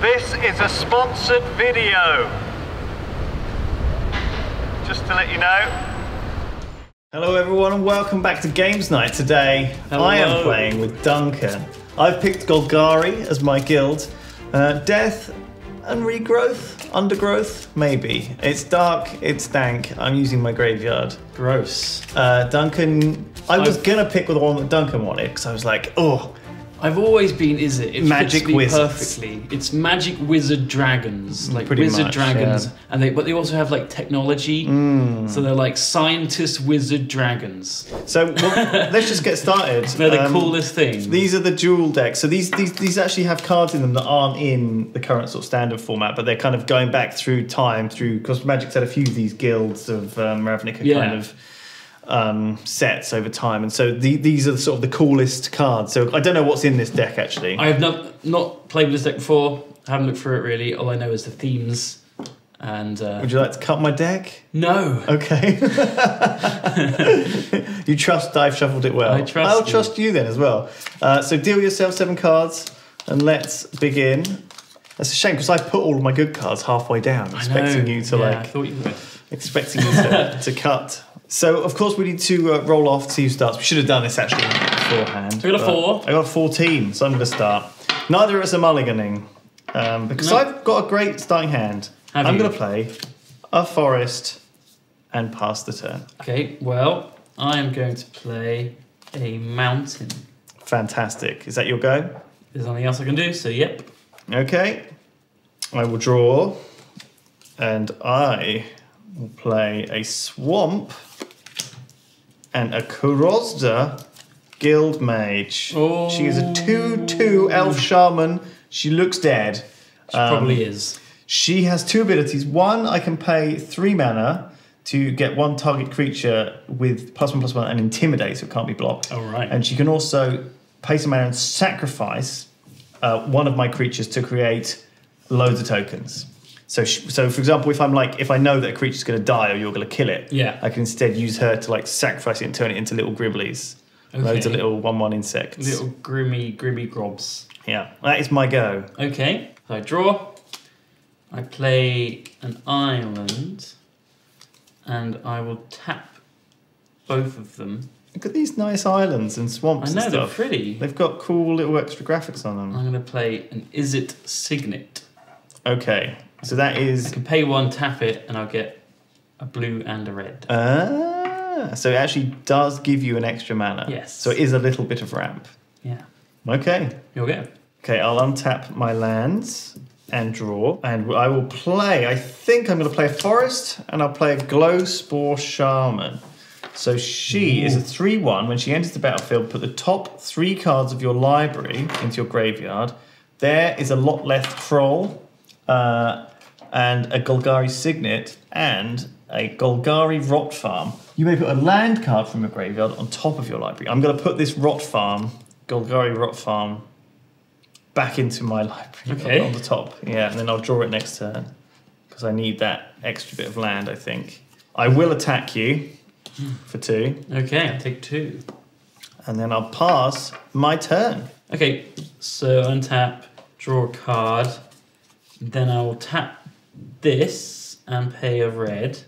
This is a sponsored video. Just to let you know. Hello, everyone, and welcome back to Games Night. Today, Hello. I am playing with Duncan. I've picked Golgari as my guild. Uh, death and regrowth, undergrowth, maybe. It's dark, it's dank. I'm using my graveyard. Gross. Uh, Duncan, I was I've- gonna pick the one that Duncan wanted because I was like, oh, I've always been, is it? It Magic fits me wizards. perfectly. It's magic wizard dragons, like Pretty wizard much, dragons, yeah. and they but they also have like technology. So they're like scientist wizard dragons. so well, let's just get started. They're the Um, coolest thing. These are the dual decks. So these, these these actually have cards in them that aren't in the current sort of standard format, but they're kind of going back through time through because Magic's had a few of these guilds of um, Ravnica Yeah. kind of um, sets over time, and so the, these are sort of the coolest cards. So I don't know what's in this deck actually. I have not not played with this deck before. I haven't looked through it really. All I know is the themes. And uh, Would you like to cut my deck? no, Okay. you trust I've shuffled it well. I trust I'll you. trust you then as well. Uh, so deal yourself seven cards and let's begin. That's a shame because I put all of my good cards halfway down, expecting you to yeah, I thought you would. expecting you to, to cut. So of course we need to uh, roll off to see who starts. We should have done this actually beforehand. We got a four. I got a fourteen, so I'm going to start. Neither of us are mulliganing um, because No. I've got a great starting hand. Have I'm you? going to play a forest and pass the turn. Okay, well, I am going to play a mountain. Fantastic. Is that your go? There's nothing else I can do, so yep. Okay. I will draw and I will play a swamp and a Korozda guild mage. She is a 2 2 elf shaman. She looks dead. She probably is. She has two abilities. One, I can pay three mana to get one target creature with plus one plus one and intimidate, so it can't be blocked. All right. And she can also pay some mana and sacrifice uh, one of my creatures to create loads of tokens. So, so for example, if I'm like, if I know that a creature's going to die or you're going to kill it, Yeah. I can instead use her to like sacrifice it and turn it into little gribblies, loads of little one-one insects. Little grimy, grimy grobs. Yeah, that is my go. Okay, so I draw. I play an island, and I will tap both of them. Look at these nice islands and swamps I know they're pretty. They've got cool little extra graphics on them. I'm going to play an Izzet Signet. Okay, so that is. I can pay one, tap it, and I'll get a blue and a red. Ah, so it actually does give you an extra mana. Yes. So it is a little bit of ramp. Yeah, Okay. you'll get it. Okay, I'll untap my lands and draw, and I will play. I think I'm going to play a forest, and I'll play a Glowspore shaman. So she is a 3 1. When she enters the battlefield, put the top three cards of your library into your graveyard. There is a Lotleth Troll, uh, and a Golgari Signet, and a Golgari Rot Farm. You may put a land card from your graveyard on top of your library. I'm going to put this Rot Farm, Golgari Rot Farm, back into my library Okay. on the top. Yeah, and then I'll draw it next turn because I need that extra bit of land, I think. I will attack you for two, Okay, I'll take two. and then I'll pass my turn. Okay, so untap, draw a card, then I will tap this and pay a red to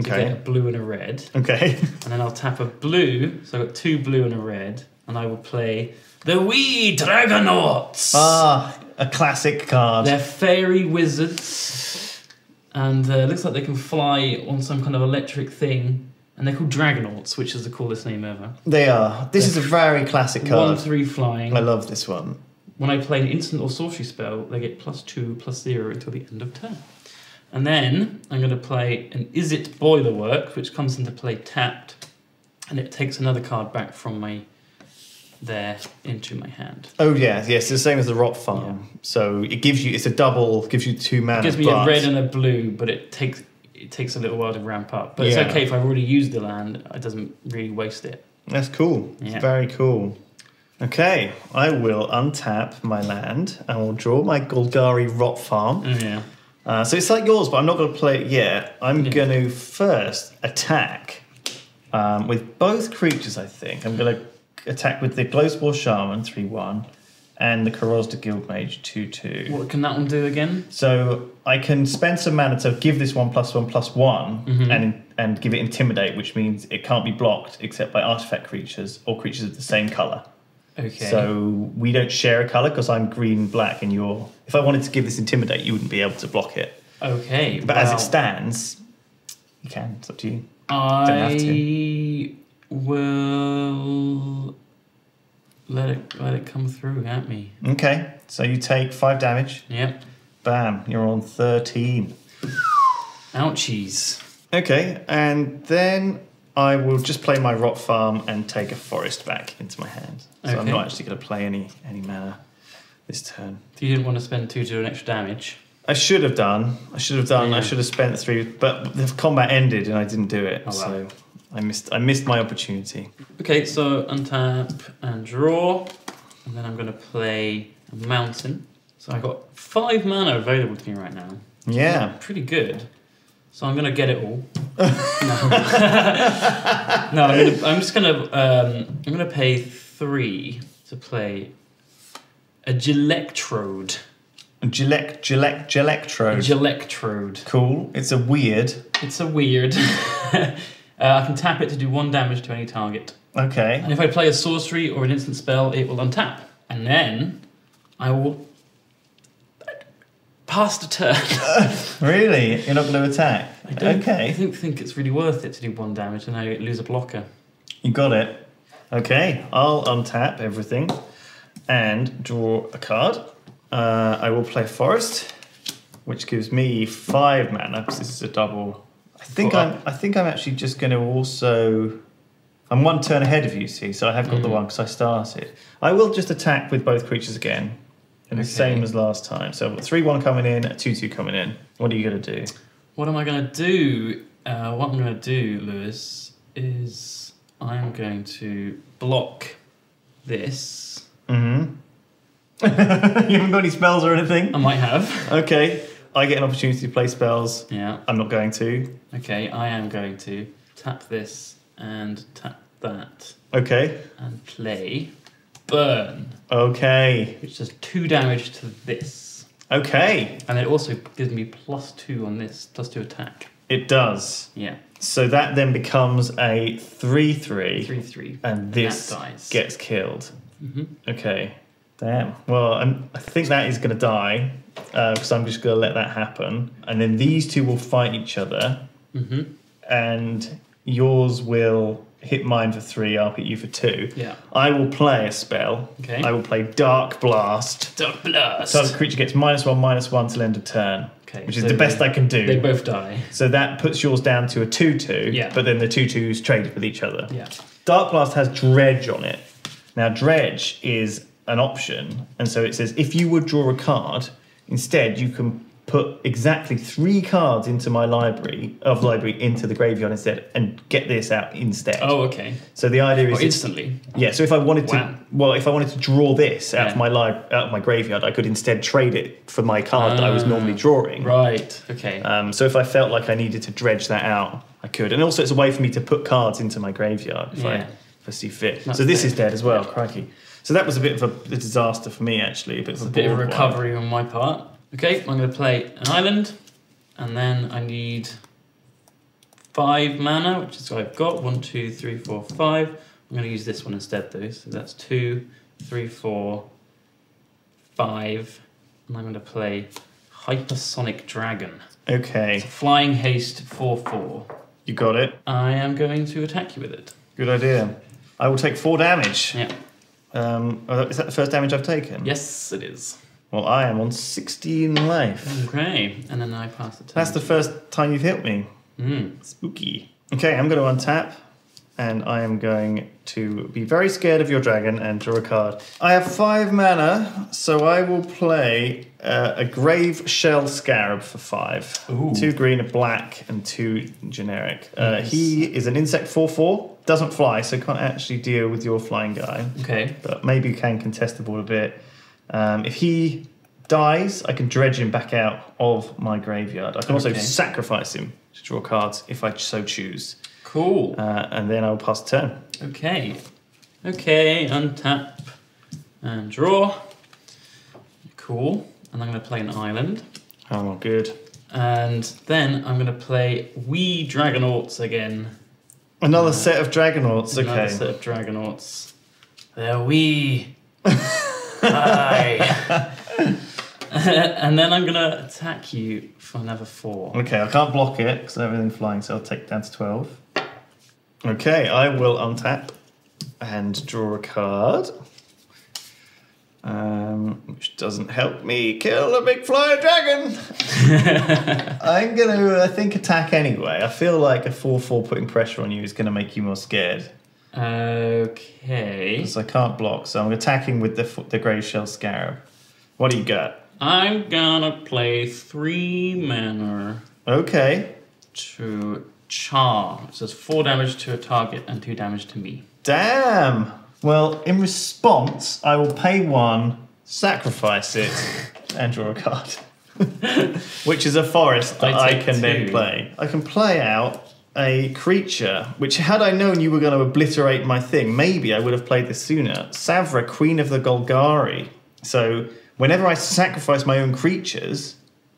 Okay. get a blue and a red, Okay. and then I'll tap a blue, so I've got two blue and a red, and I will play the Wee Dragonauts. ah, a classic card. They're fairy wizards, and uh, looks like they can fly on some kind of electric thing, and they're called Dragonauts, which is the coolest name ever. They are. This is a very classic card. One three flying. I love this one. When I play an instant or sorcery spell, they get plus two, plus zero until the end of turn. And then I'm going to play an Izzet Boiler Work, which comes into play tapped, and it takes another card back from my there into my hand. Oh yeah, yes, it's the same as the Rot Farm. So it gives you it's a double, gives you two mana. It gives me a red and a blue, but it takes it takes a little while to ramp up. But Yeah. it's okay if I've already used the land; it doesn't really waste it. That's cool. It's very cool. Okay, I will untap my land and will draw my Golgari Rot Farm. Oh, yeah. Uh, so it's like yours, but I'm not going to play it yet. I'm Yeah. going to first attack um, with both creatures, I think. I'm going to attack with the Glowspore Shaman, 3 1, and the Korozda Guildmage 2 2. What can that one do again? So I can spend some mana to give this one plus one plus one Mhm. and and give it intimidate, which means it can't be blocked except by artifact creatures or creatures of the same color. Okay. So we don't share a color because I'm green black and you're. If I wanted to give this intimidate, you wouldn't be able to block it. okay. But as it stands, you can. It's up to you. i have I will let it let it come through at me. Okay, so you take five damage. Yep. Bam, you're on thirteen. Ouchies. Okay, and then I will just play my rot farm and take a forest back into my hand. So I'm not actually going to play any any mana this turn. You didn't want to spend two to do an extra damage. I should have done. I should have done. I should have spent three, but the combat ended and I didn't do it. Oh, well. So I missed. I missed my opportunity. Okay, so untap and draw, and then I'm going to play a mountain. So I've got five mana available to me right now. Yeah. Pretty good. So I'm going to get it all. no, no I'm, gonna, I'm just going to um, I'm going to pay three to play a Gelectrode. Gillect, Gillect, Gelectrode. Gelectrode. cool. It's a weird. It's a weird. uh, I can tap it to do one damage to any target. Okay. And if I play a sorcery or an instant spell, it will untap. And then I will pass the turn. Really? You're not going to attack? I don't Okay. I think, think it's really worth it to do one damage and I lose a blocker. You got it. Okay, I'll untap everything and draw a card. Uh, I will play Forest, which gives me five mana because this is a double. I think I'm. I think I'm actually just going to also. I'm one turn ahead of you, see, so I have got the Mm. one because I started. I will just attack with both creatures again, and the Okay. same as last time. So I've got three one coming in, two two coming in. What are you going to do? What am I going to do? Uh, what I'm going to do, Lewis, is I'm going to block this. Mm-hmm. you haven't got any spells or anything. I might have. Okay, I get an opportunity to play spells. Yeah. I'm not going to. Okay, I am going to tap this and tap that Okay. and play burn, Okay. which does two damage to this. Okay. And it also gives me plus two on this, plus two attack. It does. Yeah, So that then becomes a 3 3, three three. and this that dies. gets killed. hmm Okay. Damn. Well, I'm, I think that is going to die because I'm just going to let that happen. And then these two will fight each other, hmm and yours will hit mine for three, I'll hit you for two. Yeah. I will play a spell. Okay. I will play Dark Blast. Dark blast. So the creature gets minus one, minus one till end of turn, okay, which is so the best they, I can do. They both die. So that puts yours down to a 2 2, Yeah. but then the 2 2s traded with each other. Yeah. Dark Blast has Dredge on it. Now, Dredge is an option, and so it says if you would draw a card, instead you can put exactly three cards into my library, of library, into the graveyard instead, and get this out instead. Oh, okay. So the idea is Oh, instantly. yeah, so if I wanted to, well, if I wanted to draw this out of my li- out of my graveyard, I could instead trade it for my card that I was Ah, normally drawing. Right. Okay. Um, so if I felt like I needed to dredge that out, I could. And also, it's a way for me to put cards into my graveyard if, I, if I see fit. That's so this is dead as well, crikey. So that was a bit of a, a disaster for me, actually. A bit of a, a bit of a bored one. recovery on my part. Okay, I'm going to play an island, and then I need five mana, which is what I've got. One, two, three, four, five. I'm going to use this one instead, though. So that's two, three, four, five. And I'm going to play Hypersonic Dragon. Okay, flying haste 4 4. you got it. I am going to attack you with it. Good idea. I will take four damage. Yeah. Um, uh, is that the first damage I've taken? Yes, it is. Well, I am on 16 life. Okay, and then I pass the turn. That's the first time you've hit me. Mm. Spooky. Okay, I'm going to untap, and I am going to be very scared of your dragon and draw a card. I have five mana, so I will play uh, a Grave Shell Scarab for five. Ooh. Two green, a black, and two generic. Uh, Nice. He is an insect 4 4, doesn't fly, so can't actually deal with your flying guy, Okay. but maybe can contest the board a bit. Um, if he dies, I can dredge him back out of my graveyard. I can also Okay. sacrifice him to draw cards if I so choose. Cool. Uh, and then I'll pass turn. Okay. Okay, untap and draw. Cool. And I'm going to play an island. Oh, good. And then I'm going to play Wee Dragonauts again. Another Uh, set of Dragonauts. Okay. Another set of Dragonauts. They're wee. Hi. and then I'm going to attack you for another four. Okay, I can't block it because everything's flying, so I'll take down to 12. Okay, I will untap and draw a card. Um, which doesn't help me kill a big flying dragon. I'm going to, I think, attack anyway. I feel like a 4 4 putting pressure on you is going to make you more scared. Okay. Because I can't block, so I'm attacking with the, the Grave Shell Scarab. What do you got? I'm gonna play three mana Okay. to Char. It it's four damage to a target and two damage to me. Damn. Well, in response, I will pay one, sacrifice it, and draw a card. which is a forest that I I, can then play. I can play out a creature, which had I known you were going to obliterate my thing, maybe I would have played this sooner. Savra, Queen of the Golgari. So whenever I sacrifice my own creatures,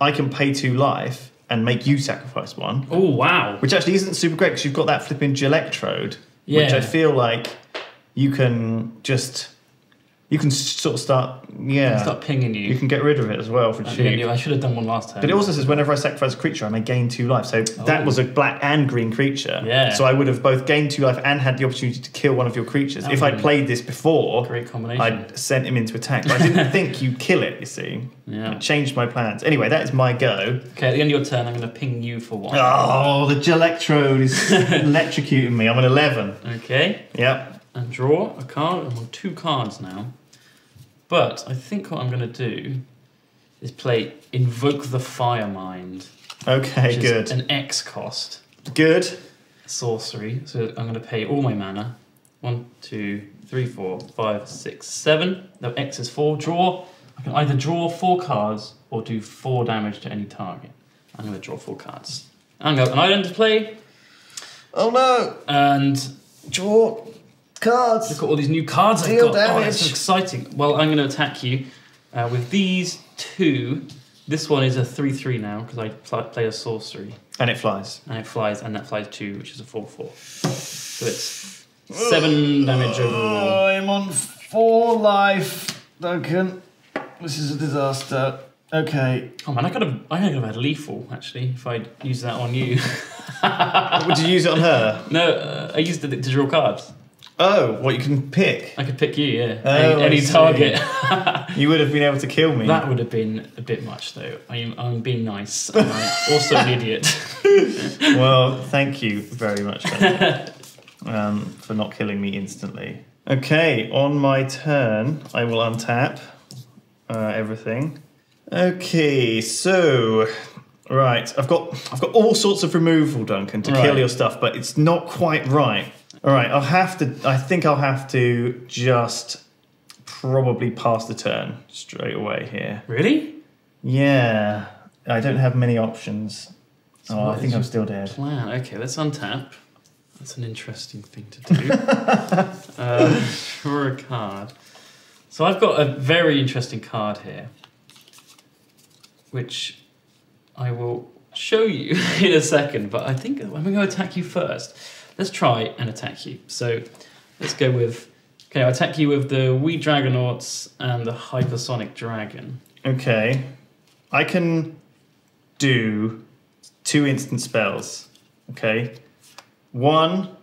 I can pay two life and make you sacrifice one. Oh wow! Which actually isn't super great because you've got that flipping Gelectrode, which I feel like you can just you can sort of start yeah Start pinging you. you can get rid of it as well for I, cheap. I should have done one last time. But it also says whenever I sacrifice a creature, I may gain two life. So that Oh. was a black and green creature. Yeah. So I would have both gained two life and had the opportunity to kill one of your creatures. That if I'd played this before, great combination. I'd sent him into attack. But I didn't think you'd kill it. You see, Yeah. it changed my plans. Anyway, that is my go. Okay, at the end of your turn, I'm going to ping you for one. Oh, the Gelectrode is electrocuting me. I'm an eleven. Okay, Yep. and draw a card. I'm on two cards now. But I think what I'm going to do is play Invoke the Firemind. Okay, good. An X cost Good. sorcery. So I'm going to pay all my mana. One, two, three, four, five, six, seven. No, X is four. Draw. I can either draw four cards or do four damage to any target. I'm going to draw four cards. I'm going to an island to play, Oh no! and Draw cards. Look at all these new cards I've Deal got. Oh, that's so exciting. Well, I'm going to attack you uh, with these two. This one is a 3 3 now because I pl- play a sorcery. And it flies. And it flies, and that flies 2, which is a 4 4. So it's 7 damage overall. I'm on four life, Duncan. This is a disaster. Okay. Oh man, I could have I could have had lethal actually if I'd used that on you. Would you use it on her? no, uh, I used it to draw cards. Oh, what you can pick. I could pick you, yeah. Oh, any any target. You would have been able to kill me. That would have been a bit much, though. I'm, I'm being nice. I'm also an idiot. well, thank you very much um, for not killing me instantly. Okay, on my turn, I will untap uh, everything. Okay, so right, I've got I've got all sorts of removal, Duncan, to Right. kill your stuff, but it's not quite right. All right, I'll have to. I think I'll have to just probably pass the turn straight away here. Really? Yeah, I don't have many options. So oh, I think I'm still dead. Plan. Okay, let's untap. That's an interesting thing to do. uh, draw a card. So I've got a very interesting card here, which I will show you in a second. But I think I'm going to attack you first. Let's try and attack you. So let's go with. Okay, I'll attack you with the Wee Dragonauts and the Hypersonic Dragon. Okay. I can do two instant spells. Okay. One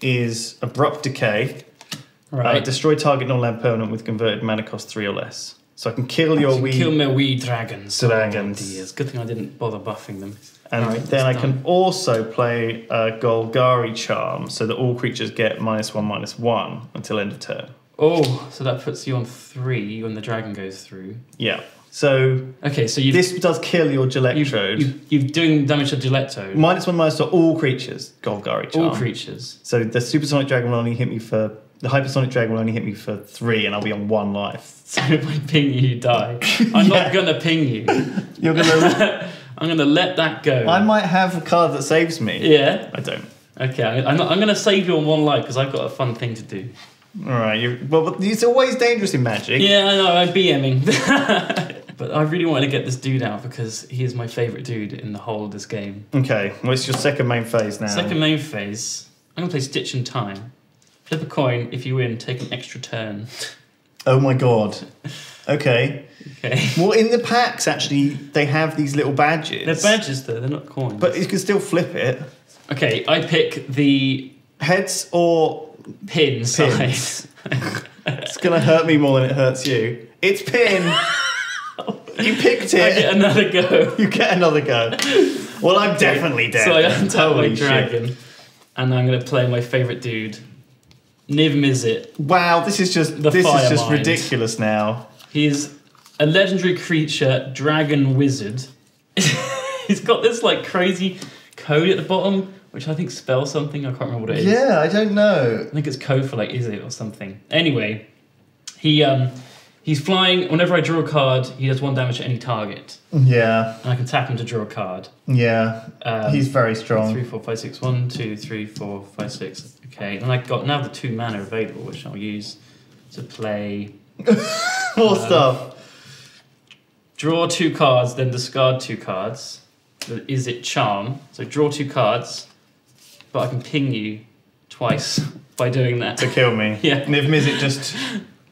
is Abrupt Decay. Uh, destroy target non-land permanent with converted mana cost three or less. So I can kill your You wee, kill my wee dragons. Dragons. Oh, dear. It's a good thing I didn't bother buffing them. And Alright, then I can also play a Golgari Charm, so that all creatures get minus one, minus one until end of turn. Oh, so that puts you on three when the dragon goes through. Yeah. So Okay, so you've this does kill your Gelectrode. you've, you've doing damage to Gelecto. Minus one, minus to all creatures. Golgari Charm. all creatures. So the supersonic dragon will only hit me for the hypersonic dragon will only hit me for three, and I'll be on one life. So if I ping you, you die. I'm Yeah. not gonna ping you. You're gonna. I'm gonna let that go. I might have a card that saves me. yeah. I don't. Okay. I'm, not, I'm gonna save you on one life because I've got a fun thing to do. All right. You, well, but it's always dangerous in Magic. Yeah, I know, I'm BMing. but I really wanted to get this dude out because he is my favourite dude in the whole of this game. Okay. Well, it's your second main phase now. Second main phase, I'm gonna play Stitch in Time. Flip a coin, if you win, take an extra turn. Oh my god. Okay. Okay. Well, in the packs, actually, they have these little badges. They're badges though, they're not coins. But you can still flip it. okay, I pick the Heads or pin. Pins. it's gonna hurt me more than it hurts you. It's pin. you picked it. I get another go. You get another go. Well, I'm definitely dead. So I'm totally dragon, and I'm gonna play my favourite dude, Niv Mizzet. Wow, this is just The this is just mind. ridiculous now. He's a legendary creature, dragon wizard. He's got this like crazy code at the bottom, which I think spells something. I can't remember what it is. Yeah, I don't know. I think it's code for like Izzet or something. Anyway, he um he's flying. Whenever I draw a card, he does one damage to any target, Yeah, and I can tap him to draw a card. yeah. Um, He's very strong. Three, four, five, six. One, two, three, four, five, six. Okay, and I've got now the two mana available, which I'll use to play. More Uh, stuff. Draw two cards, then discard two cards. Izzet Charm? So draw two cards, but I can ping you twice by doing that. To kill me. Yeah. Niv Mizzet just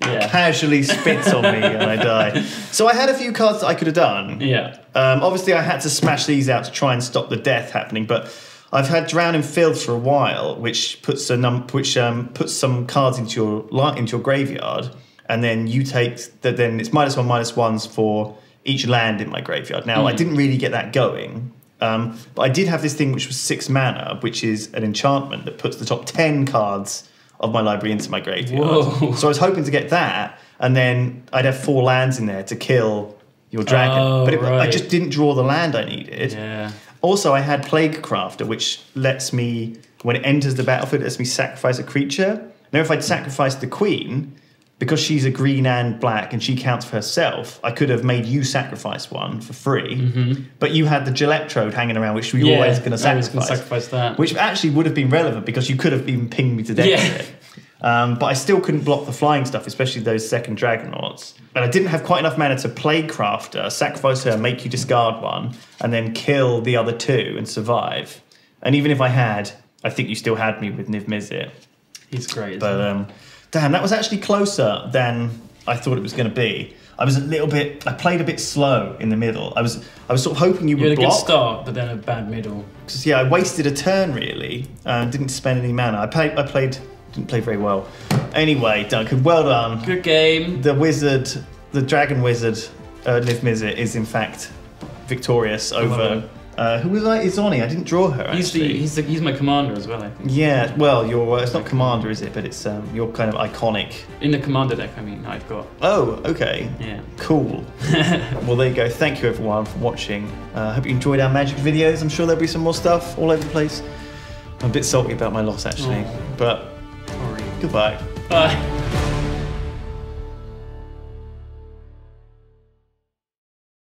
Yeah. casually spits on me and I die. So I had a few cards that I could have done. Yeah. Um, obviously, I had to smash these out to try and stop the death happening, but I've had Drown in Filth for a while, which puts a num- which um, puts some cards into your li- into your graveyard, and then you take that. Then it's minus one, minus ones for each land in my graveyard. Now, I Hmm. didn't really get that going. Um, but I did have this thing which was six mana, which is an enchantment that puts the top 10 cards of my library into my graveyard. Whoa. So I was hoping to get that, and then I'd have four lands in there to kill your dragon. Oh, but it, I just didn't draw the land I needed. Yeah. Also, I had Plague Crafter, which lets me, when it enters the battlefield, it lets me sacrifice a creature. Now, if I'd sacrificed the queen, because she's a green and black and she counts for herself, I could have made you sacrifice one for free. But you had the Gelectrode hanging around, which we were Mm-hmm. yeah. always going to I was gonna sacrifice. sacrifice that. Which actually would have been relevant because you could have even pinged me to death Yeah. Um, but I still couldn't block the flying stuff, especially those second Dragonauts. And I didn't have quite enough mana to play Crafter, sacrifice her, make you discard one, and then kill the other two and survive. And even if I had, I think you still had me with Niv Mizzet. He's great. isn't But um, damn, that was actually closer than I thought it was going to be. I was a little bit. I played a bit slow in the middle. I was. I was sort of hoping you you would had a good start, but then a bad middle. Because yeah, I wasted a turn really. Uh, didn't spend any mana. I played. I played. Didn't play very well. Anyway, Duncan, well done. Good game. The wizard, the dragon wizard, uh, Niv Mizzet, is in fact victorious over. Uh, who was I? Izoni. I didn't draw her. He's the Actually. he's the, he's my commander as well. I think. Yeah. Well, your it's not commander, is it? But it's um, your kind of iconic. In the commander deck, I mean, I've got Oh, okay. yeah. Cool. well, there you go. Thank you, everyone, for watching. I uh, hope you enjoyed our magic videos. I'm sure there'll be some more stuff all over the place. I'm a bit salty about my loss, actually. Oh. But. Goodbye. Bye.